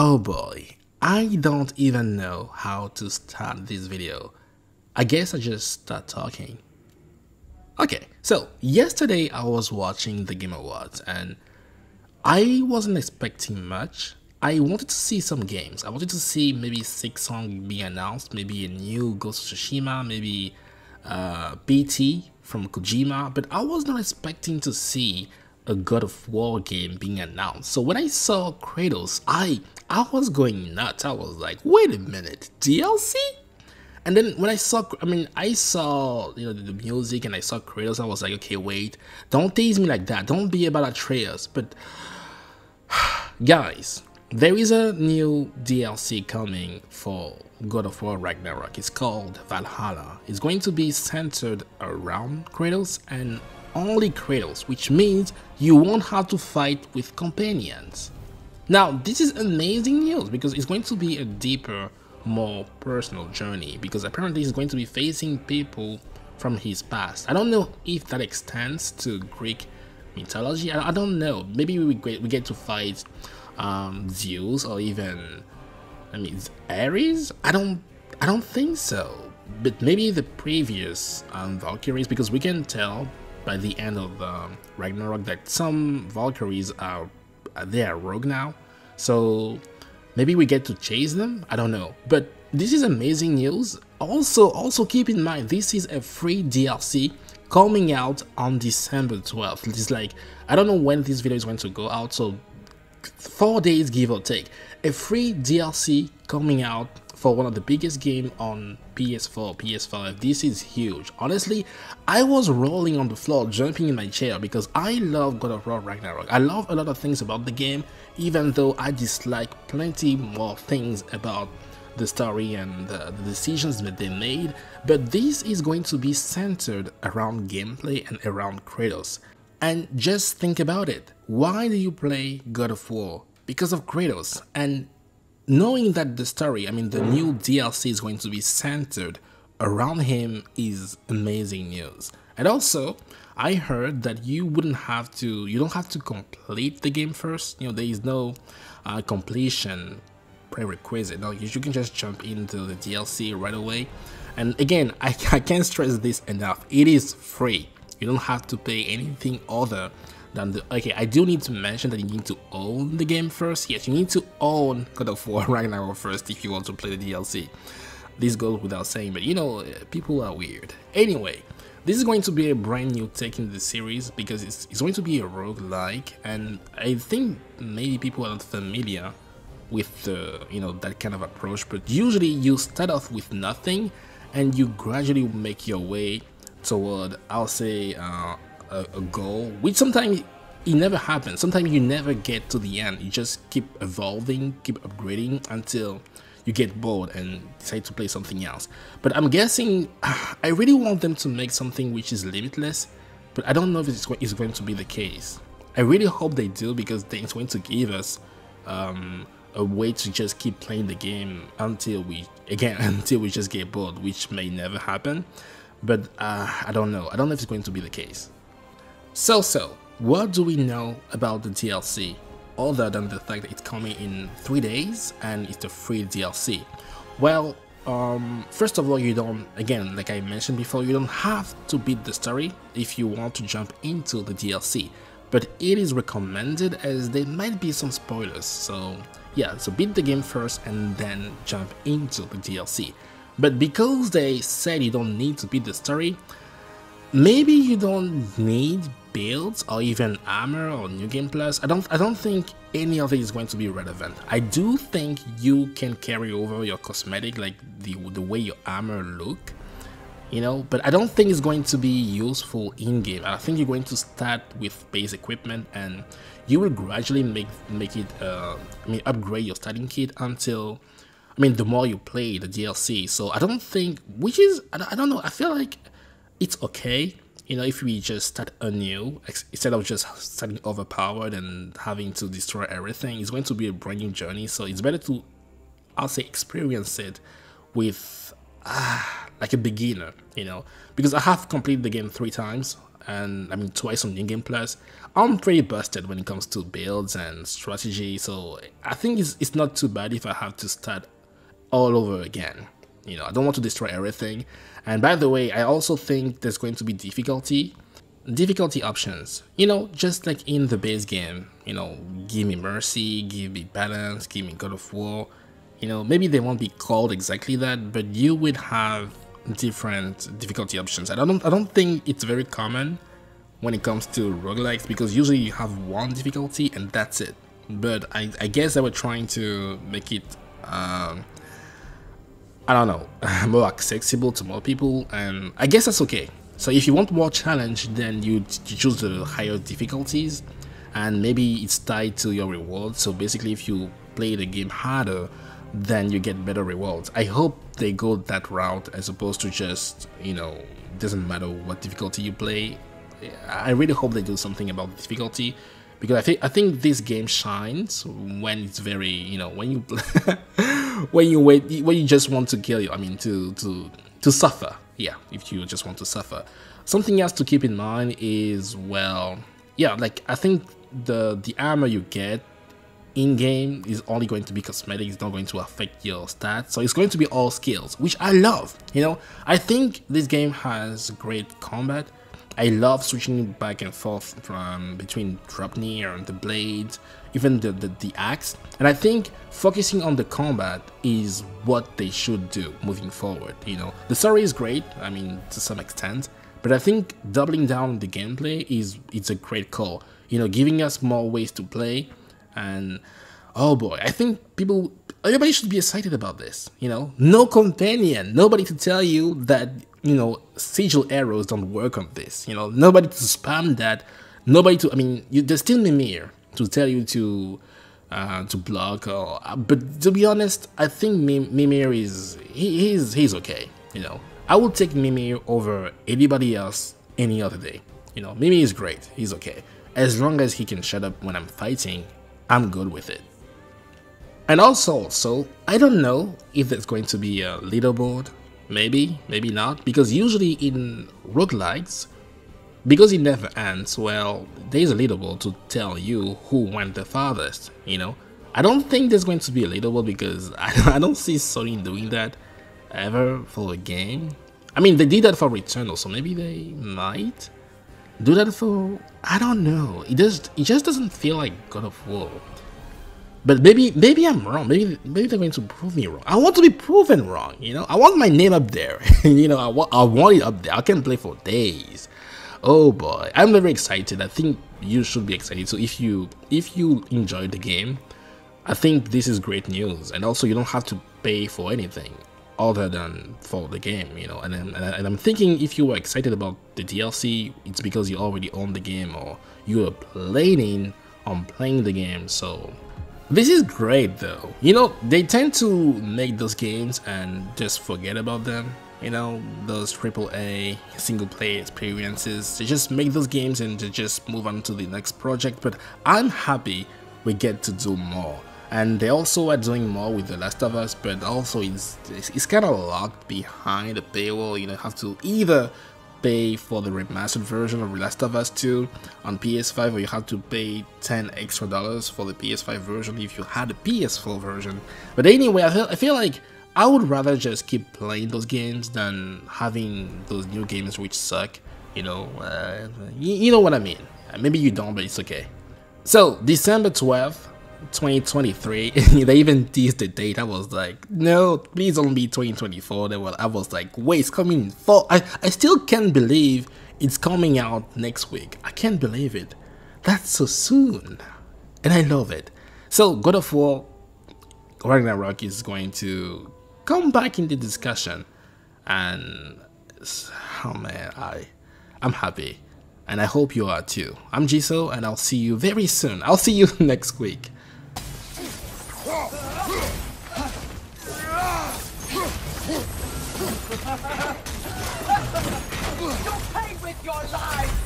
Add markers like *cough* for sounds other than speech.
Oh boy, I don't even know how to start this video. I guess I just start talking. Okay, so yesterday I was watching the Game Awards and I wasn't expecting much. I wanted to see some games. I wanted to see maybe Silksong being announced, maybe a new Ghost of Tsushima, maybe uh, BT from Kojima, but I was not expecting to see a God of War game being announced. So when I saw Kratos, I I was going nuts. I was like, wait a minute, DLC? And then when I saw, I mean, I saw you know the, music and I saw Kratos, I was like, okay, wait, don't tease me like that. Don't be about Atreus. But *sighs* guys, there is a new DLC coming for God of War Ragnarok. It's called Valhalla. It's going to be centered around Kratos and only Kratos, which means you won't have to fight with companions. Now, this is amazing news because it's going to be a deeper, more personal journey because apparently he's going to be facing people from his past. I don't know if that extends to Greek mythology. I, don't know. Maybe we get, we get to fight um, Zeus or even, I mean, Ares? I don't, I don't think so. But maybe the previous um, Valkyries because we can tell by the end of um, Ragnarok that some Valkyries are they are rogue now. So maybe we get to chase them. I don't know. But this is amazing news. Also, also keep in mind this is a free DLC coming out on December 12th. It's like I don't know when this video is going to go out. So four days give or take. A free DLC coming out for one of the biggest game on PS4, PS5. This is huge. Honestly, I was rolling on the floor, jumping in my chair because I love God of War Ragnarok. I love a lot of things about the game, even though I dislike plenty more things about the story and the, the decisions that they made. But this is going to be centered around gameplay and around Kratos. And just think about it. Why do you play God of War? Because of Kratos. And knowing that the story, I mean, the new DLC is going to be centered around him is amazing news. And also, I heard that you wouldn't have to, you don't have to complete the game first. You know, there is no uh, completion prerequisite. No, you, can just jump into the DLC right away. And again, *laughs* I, I can't stress this enough. It is free. You don't have to pay anything other than the okay I do need to mention that you need to own the game first. Yes you need to own God of War *laughs* Ragnarok first if you want to play the DLC this goes without saying but you know people are weird. Anyway this is going to be a brand new take in the series because it's, it's going to be a rogue-like and I think maybe people are not familiar with the you know that kind of approach but usually you start off with nothing and you gradually make your way toward I'll say uh, a, a goal, which sometimes it never happens. Sometimes you never get to the end. You just keep evolving, keep upgrading until you get bored and decide to play something else. But I'm guessing *sighs* I really want them to make something which is limitless, but I don't know if it's going to be the case. I really hope they do because then it's going to give us um, a way to just keep playing the game until we again *laughs* until we just get bored, which may never happen. But uh, I don't know. I don't know if it's going to be the case. So so, what do we know about the DLC other than the fact that it's coming in 3 days and it's a free DLC? Well, um, first of all, you don't, again, like I mentioned before, you don't have to beat the story if you want to jump into the DLC, but it is recommended as there might be some spoilers, so yeah, so beat the game first and then jump into the DLC. But because they said you don't need to beat the story, maybe you don't need builds or even armor or new game plus i don't i don't think any of it is going to be relevant. I do think you can carry over your cosmetic like the the way your armor look you know but i don't think it's going to be useful in game i think you're going to start with base equipment and you will gradually make make it uh i mean upgrade your starting kit until i mean the more you play the dlc so i don't think which is i, I don't know i feel like it's okay you know if we just start anew instead of just starting overpowered and having to destroy everything it's going to be a brand new journey so it's better to i'll say experience it with ah, like a beginner you know because i have completed the game three times and I mean twice on New Game Plus. I'm pretty busted when it comes to builds and strategy, so I think it's, it's not too bad if I have to start all over again. You know, I don't want to destroy everything. And by the way, I also think there's going to be difficulty. Difficulty options, you know, just like in the base game, you know, give me Mercy, give me Balance, give me God of War. You know, maybe they won't be called exactly that, but you would have different difficulty options. I don't I don't think it's very common when it comes to roguelikes because usually you have one difficulty and that's it. But I, I guess they were trying to make it um, I don't know, *laughs* more accessible to more people, and I guess that's okay. So if you want more challenge, then you, choose the higher difficulties, and maybe it's tied to your reward. So basically, if you play the game harder, then you get better rewards. I hope they go that route as opposed to just, you know, doesn't matter what difficulty you play. I really hope they do something about the difficulty because I think I think this game shines when it's very you know when you *laughs* when you wait when you just want to kill you I mean to to to suffer. Yeah if you just want to suffer. Something else to keep in mind is well yeah like I think the the armor you get in game is only going to be cosmetic it's not going to affect your stats. So it's going to be all skills which I love you know? I think this game has great combat. I love switching back and forth from between Draupnir and the blade, even the, the, the axe, and I think focusing on the combat is what they should do moving forward, you know. The story is great, I mean, to some extent, but I think doubling down on the gameplay is it's a great call, you know, giving us more ways to play, and oh boy, I think people everybody should be excited about this. You know, no companion, nobody to tell you that you know sigil arrows don't work on this. You know, nobody to spam that. Nobody to. I mean, you, there's still Mimir to tell you to uh, to block. Or, uh, but to be honest, I think Mimir is he, he's he's okay. You know, I would take Mimir over anybody else any other day. You know, Mimir is great. He's okay. As long as he can shut up when I'm fighting, I'm good with it. And also, so I don't know if there's going to be a leaderboard. Maybe, maybe not. Because usually in roguelikes, because it never ends, well, there's a leaderboard to tell you who went the farthest, you know? I don't think there's going to be a leaderboard because *laughs* I, I don't see Sony doing that ever for a game. I mean, they did that for Returnal, so maybe they might do that for... I don't know. It just, it just doesn't feel like God of War. But maybe maybe I'm wrong. Maybe maybe they're going to prove me wrong. I want to be proven wrong. You know, I want my name up there. *laughs* you know, I want I want it up there. I can play for days. Oh boy, I'm very excited. I think you should be excited. So if you if you enjoyed the game, I think this is great news. And also, you don't have to pay for anything other than for the game. You know, and and, and I'm thinking if you were excited about the DLC, it's because you already own the game or you are planning on playing the game. So this is great though. You know, they tend to make those games and just forget about them. You know, those AAA single player experiences. They just make those games and they just move on to the next project. But I'm happy we get to do more. And they also are doing more with The Last of Us, but also it's, it's, kind of locked behind a paywall. You know, have to either pay for the remastered version of The Last of Us 2 on PS5 or you have to pay 10 extra dollars for the PS5 version if you had a PS4 version. But anyway, I feel, I feel like I would rather just keep playing those games than having those new games which suck, you know, uh, you, you know what I mean. Maybe you don't, but it's okay. So, December 12th, 2023 *laughs* they even teased the date. I was like no please don't be 2024 they were i was like wait it's coming in fall. I i still can't believe it's coming out next week. I can't believe it. That's so soon. And i love it. So god of war ragnarok is going to come back in the discussion. And oh man i? I'm happy. And I hope you are too. I'm Djisso, and I'll see you very soon. I'll see you *laughs* next week. You pay with your life!